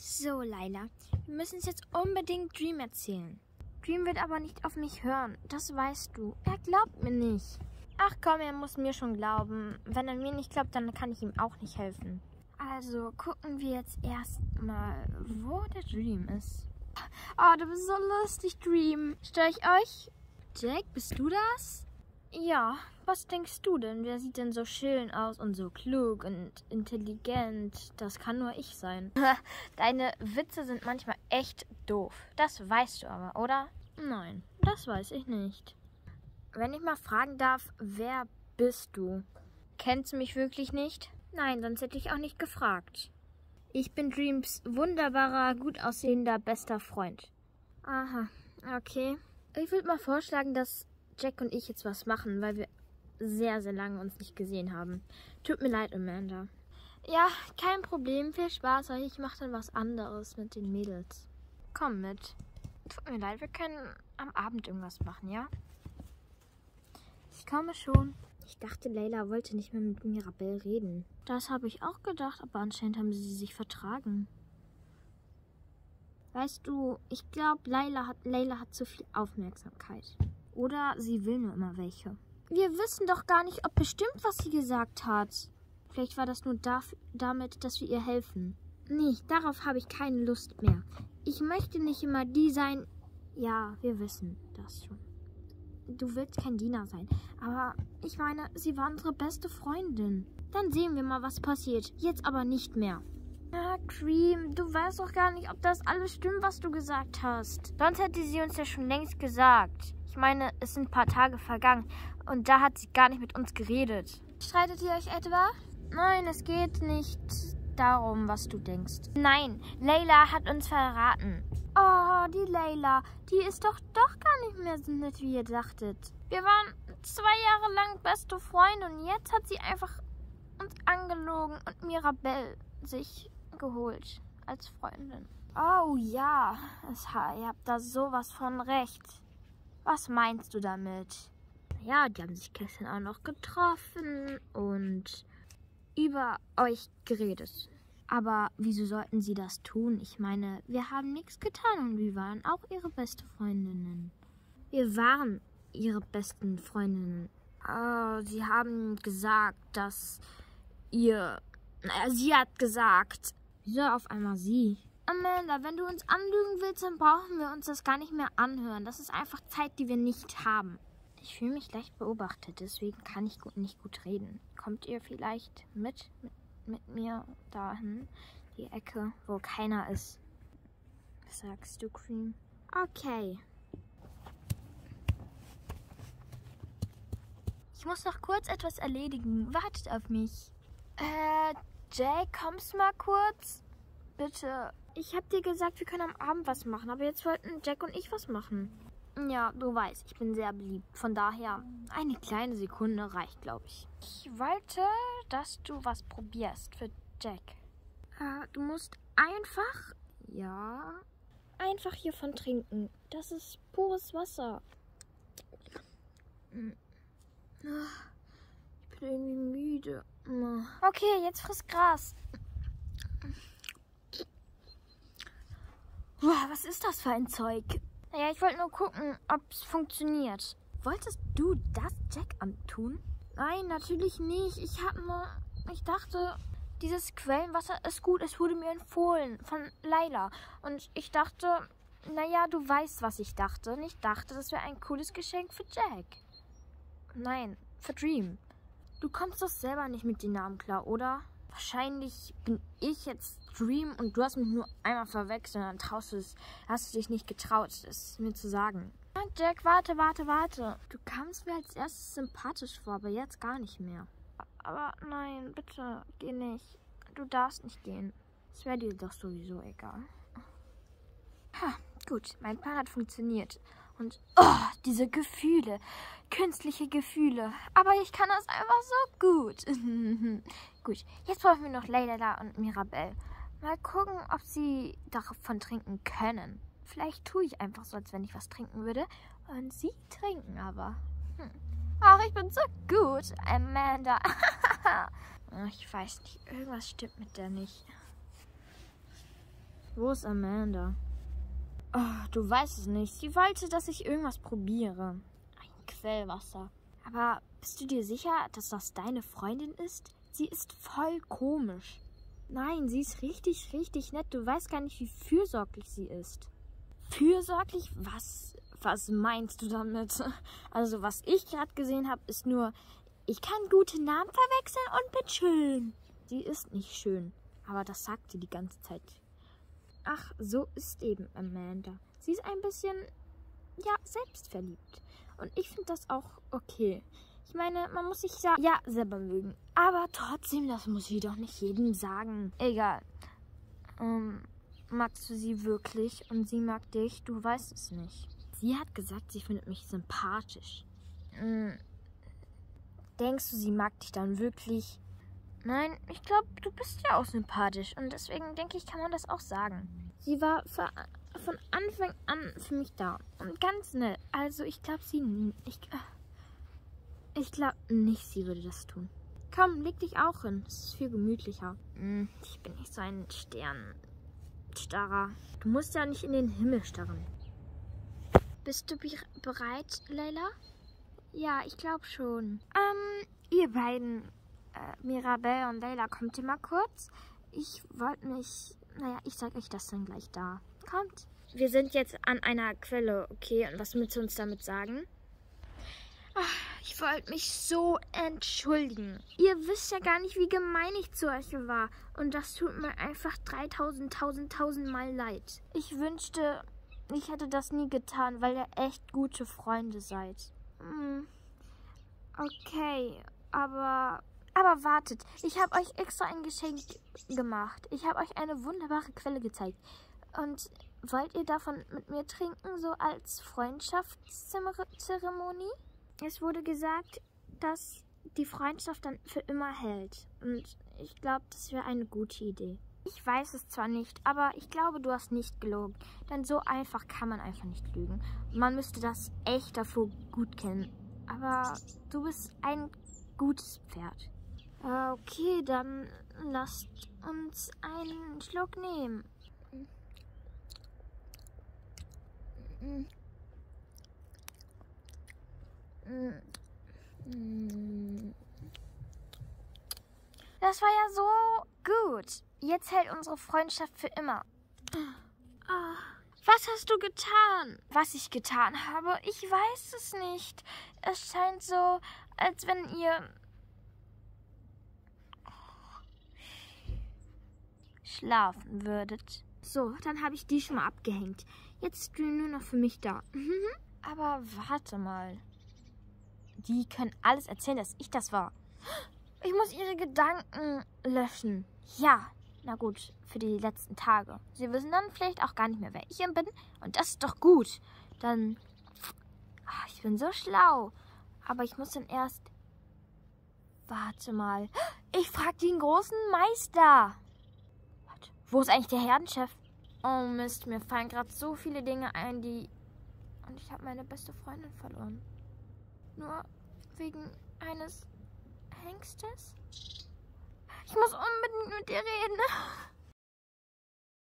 So, Laila, wir müssen es jetzt unbedingt Dream erzählen. Dream wird aber nicht auf mich hören, das weißt du. Er glaubt mir nicht. Ach komm, er muss mir schon glauben. Wenn er mir nicht glaubt, dann kann ich ihm auch nicht helfen. Also gucken wir jetzt erstmal, wo der Dream ist. Oh, du bist so lustig, Dream. Stör ich euch? Jack, bist du das? Ja, was denkst du denn? Wer sieht denn so schön aus und so klug und intelligent? Das kann nur ich sein. Deine Witze sind manchmal echt doof. Das weißt du aber, oder? Nein, das weiß ich nicht. Wenn ich mal fragen darf, wer bist du? Kennst du mich wirklich nicht? Nein, sonst hätte ich auch nicht gefragt. Ich bin Dreams wunderbarer, gut aussehender bester Freund. Aha, okay. Ich würde mal vorschlagen, dass Jack und ich jetzt was machen, weil wir sehr, sehr lange uns nicht gesehen haben. Tut mir leid, Amanda. Ja, kein Problem. Viel Spaß euch. Ich mache dann was anderes mit den Mädels. Komm mit. Tut mir leid, wir können am Abend irgendwas machen, ja? Ich komme schon. Ich dachte, Leila wollte nicht mehr mit Mirabelle reden. Das habe ich auch gedacht, aber anscheinend haben sie sich vertragen. Weißt du, ich glaube, Leila hat, Leila hat zu viel Aufmerksamkeit. Oder sie will nur immer welche. Wir wissen doch gar nicht, ob bestimmt, was sie gesagt hat. Vielleicht war das nur dafür, damit, dass wir ihr helfen. Nee, darauf habe ich keine Lust mehr. Ich möchte nicht immer die sein. Ja, wir wissen das schon. Du willst kein Diener sein. Aber ich meine, sie war unsere beste Freundin. Dann sehen wir mal, was passiert. Jetzt aber nicht mehr. Na, Cream, du weißt doch gar nicht, ob das alles stimmt, was du gesagt hast. Sonst hätte sie uns ja schon längst gesagt. Ich meine, es sind ein paar Tage vergangen und da hat sie gar nicht mit uns geredet. Streitet ihr euch etwa? Nein, es geht nicht darum, was du denkst. Nein, Leila hat uns verraten. Oh, die Leila, die ist doch doch gar nicht mehr so nett, wie ihr dachtet. Wir waren zwei Jahre lang beste Freunde und jetzt hat sie einfach uns angelogen und Mirabelle sich geholt als Freundin. Oh ja, es, ihr habt da sowas von recht. Was meinst du damit? Ja, die haben sich gestern auch noch getroffen und über euch geredet. Aber wieso sollten sie das tun? Ich meine, wir haben nichts getan und wir waren auch ihre beste Freundinnen. Wir waren ihre besten Freundinnen. Oh, sie haben gesagt, dass ihr. Naja, sie hat gesagt. Wieso auf einmal sie? Amanda, wenn du uns anlügen willst, dann brauchen wir uns das gar nicht mehr anhören. Das ist einfach Zeit, die wir nicht haben. Ich fühle mich leicht beobachtet, deswegen kann ich gut, nicht gut reden. Kommt ihr vielleicht mit, mit, mit mir dahin, die Ecke, wo keiner ist? Was sagst du, Cream? Okay. Ich muss noch kurz etwas erledigen. Wartet auf mich. Äh, Jay, kommst mal kurz? Bitte. Ich hab dir gesagt, wir können am Abend was machen, aber jetzt wollten Jack und ich was machen. Ja, du weißt, ich bin sehr beliebt. Von daher, eine kleine Sekunde reicht, glaube ich. Ich wollte, dass du was probierst für Jack. Äh, du musst einfach, ja, einfach hiervon trinken. Das ist pures Wasser. Ich bin irgendwie müde. Okay, jetzt friss Gras. Was ist das für ein Zeug? Naja, ich wollte nur gucken, ob es funktioniert. Wolltest du das Jack antun? Nein, natürlich nicht. Ich habe nur. Ich dachte, dieses Quellenwasser ist gut. Es wurde mir empfohlen von Laila. Und ich dachte, naja, du weißt, was ich dachte. Und ich dachte, das wäre ein cooles Geschenk für Jack. Nein, für Dream. Du kommst doch selber nicht mit den Namen klar, oder? Wahrscheinlich bin ich jetzt Dream und du hast mich nur einmal verwechselt und dann traust du es, hast du dich nicht getraut, es mir zu sagen. Jack, warte, warte, warte. Du kamst mir als erstes sympathisch vor, aber jetzt gar nicht mehr. Aber nein, bitte, geh nicht. Du darfst nicht gehen. Es wäre dir doch sowieso egal. Ha, gut, mein Plan hat funktioniert. Und oh, diese Gefühle, künstliche Gefühle. Aber ich kann das einfach so gut. gut, jetzt brauchen wir noch Leila und Mirabelle. Mal gucken, ob sie davon trinken können. Vielleicht tue ich einfach so, als wenn ich was trinken würde. Und sie trinken aber. Hm. Ach, ich bin so gut, Amanda. ich weiß nicht, irgendwas stimmt mit der nicht. Wo ist Amanda? Oh, du weißt es nicht. Sie wollte, dass ich irgendwas probiere. Ein Quellwasser. Aber bist du dir sicher, dass das deine Freundin ist? Sie ist voll komisch. Nein, sie ist richtig, richtig nett. Du weißt gar nicht, wie fürsorglich sie ist. Fürsorglich? Was, was meinst du damit? Also, was ich gerade gesehen habe, ist nur, ich kann gute Namen verwechseln und bin schön. Sie ist nicht schön, aber das sagt sie die ganze Zeit. Ach, so ist eben Amanda. Sie ist ein bisschen, ja, selbstverliebt. Und ich finde das auch okay. Ich meine, man muss sich ja, ja selber mögen. Aber trotzdem, das muss ich doch nicht jedem sagen. Egal. Ähm, magst du sie wirklich und sie mag dich? Du weißt es nicht. Sie hat gesagt, sie findet mich sympathisch. Hm. Denkst du, sie mag dich dann wirklich? Nein, ich glaube, du bist ja auch sympathisch und deswegen denke ich, kann man das auch sagen. Sie war von Anfang an für mich da und ganz nett. Also ich glaube, sie... Ich, ich glaube nicht, sie würde das tun. Komm, leg dich auch hin. Es ist viel gemütlicher. Hm, ich bin nicht so ein Sternstarrer. Du musst ja nicht in den Himmel starren. Bist du bereit, Leila? Ja, ich glaube schon. Ähm, ihr beiden, äh, Mirabelle und Leila, kommt ihr mal kurz? Ich wollte mich, naja, ich sag euch das dann gleich da. Kommt. Wir sind jetzt an einer Quelle, okay? Und was willst du uns damit sagen? Ach, ich wollte mich so entschuldigen. Ihr wisst ja gar nicht, wie gemein ich zu euch war. Und das tut mir einfach 3000, 1000, 1000 Mal leid. Ich wünschte, ich hätte das nie getan, weil ihr echt gute Freunde seid. Hm. Okay, aber. Aber wartet, ich habe euch extra ein Geschenk gemacht. Ich habe euch eine wunderbare Quelle gezeigt. Und wollt ihr davon mit mir trinken, so als Freundschaftszeremonie? Es wurde gesagt, dass die Freundschaft dann für immer hält. Und ich glaube, das wäre eine gute Idee. Ich weiß es zwar nicht, aber ich glaube, du hast nicht gelogen. Denn so einfach kann man einfach nicht lügen. Man müsste das echt davor gut kennen. Aber du bist ein gutes Pferd. Okay, dann lasst uns einen Schluck nehmen. Das war ja so gut. Jetzt hält unsere Freundschaft für immer. Was hast du getan? Was ich getan habe? Ich weiß es nicht. Es scheint so, als wenn ihr schlafen würdet. So, dann habe ich die schon mal abgehängt. Jetzt ist du nur noch für mich da. Aber warte mal. Die können alles erzählen, dass ich das war. Ich muss ihre Gedanken löschen. Ja, na gut, für die letzten Tage. Sie wissen dann vielleicht auch gar nicht mehr, wer ich bin. Und das ist doch gut. Dann. Ach, ich bin so schlau. Aber ich muss dann erst. Warte mal. Ich frag den großen Meister. Wo ist eigentlich der Herdenchef? Oh Mist, mir fallen gerade so viele Dinge ein, die. Und ich habe meine beste Freundin verloren. Nur wegen eines Hengstes? Ich muss unbedingt mit dir reden.